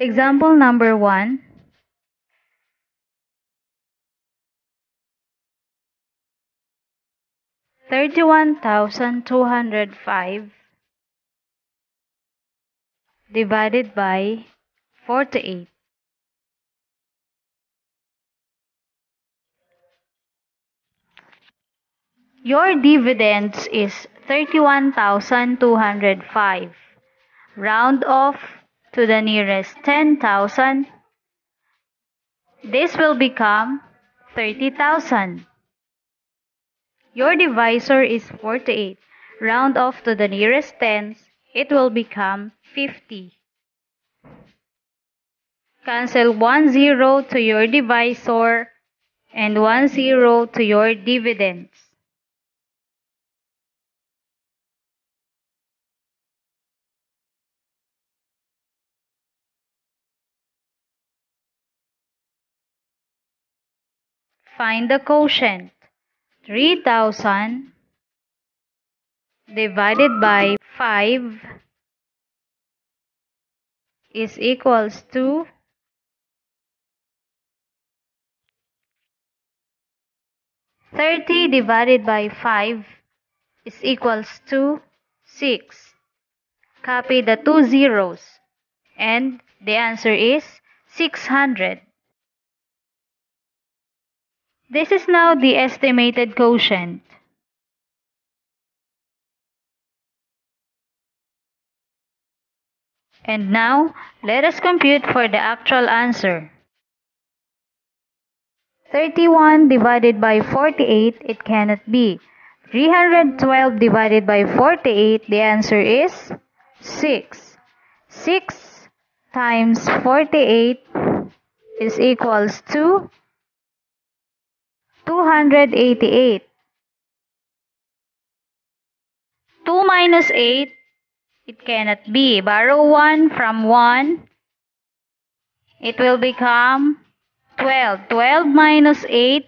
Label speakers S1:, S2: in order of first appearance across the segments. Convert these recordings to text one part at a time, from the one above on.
S1: Example number 1. Thirty-one thousand two hundred five divided by forty-eight. Your dividends is thirty-one thousand two hundred five. Round off to the nearest 10,000. This will become 30,000. Your divisor is 48. Round off to the nearest tens, it will become 50. Cancel 1 0 to your divisor and 1 0 to your dividends. Find the quotient. 3000 divided by 5 is equals to 30 divided by 5 is equals to 6. Copy the two zeros and the answer is 600. This is now the estimated quotient. And now, let us compute for the actual answer. 31 divided by 48, it cannot be. 312 divided by 48, the answer is 6. 6 times 48 is equals to 288. 2 minus 8, it cannot be. Borrow 1 from 1, it will become 12. 12 minus 8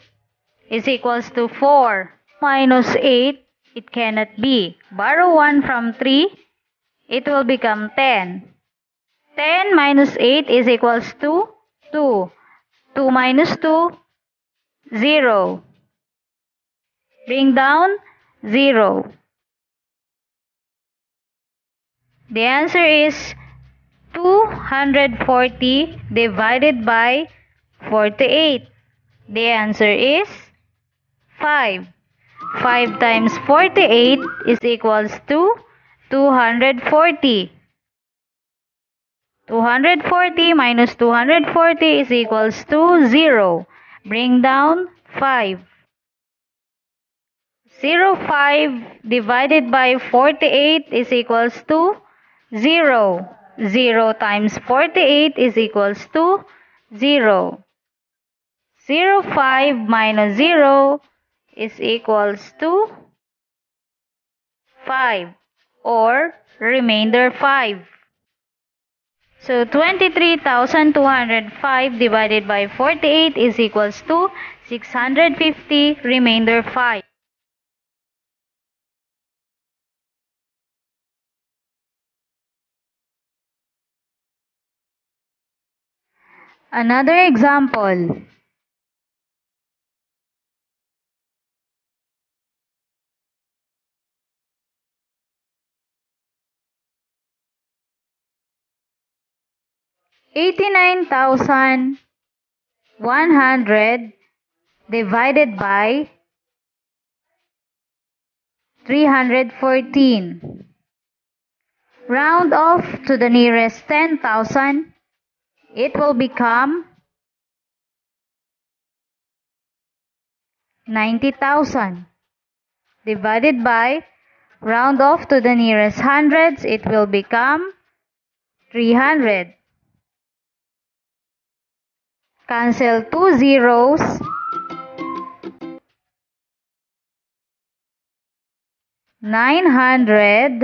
S1: is equals to 4. Minus 8, it cannot be. Borrow 1 from 3, it will become 10. 10 minus 8 is equals to 2. 2 minus 2, 0. Bring down 0. The answer is 240 divided by 48. The answer is 5. 5 times 48 is equals to 240. 240 minus 240 is equals to 0. Bring down 5. 0, 5 divided by 48 is equals to 0. 0 times 48 is equals to 0. 0, 5 minus 0 is equals to 5 or remainder 5. So 23,205 divided by 48 is equals to 650 remainder 5. Another example. Eighty-nine thousand one hundred divided by three hundred fourteen. Round off to the nearest ten thousand. It will become ninety thousand divided by round off to the nearest hundreds. It will become three hundred. Cancel two zeros. Nine hundred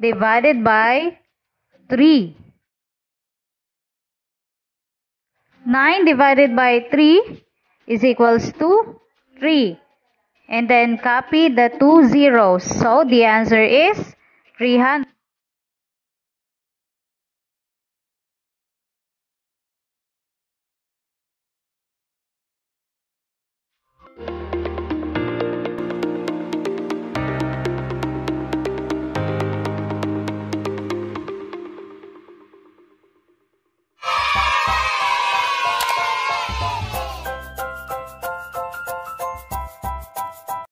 S1: divided by three. 9 divided by 3 is equals to 3. And then copy the two zeros. So the answer is 300.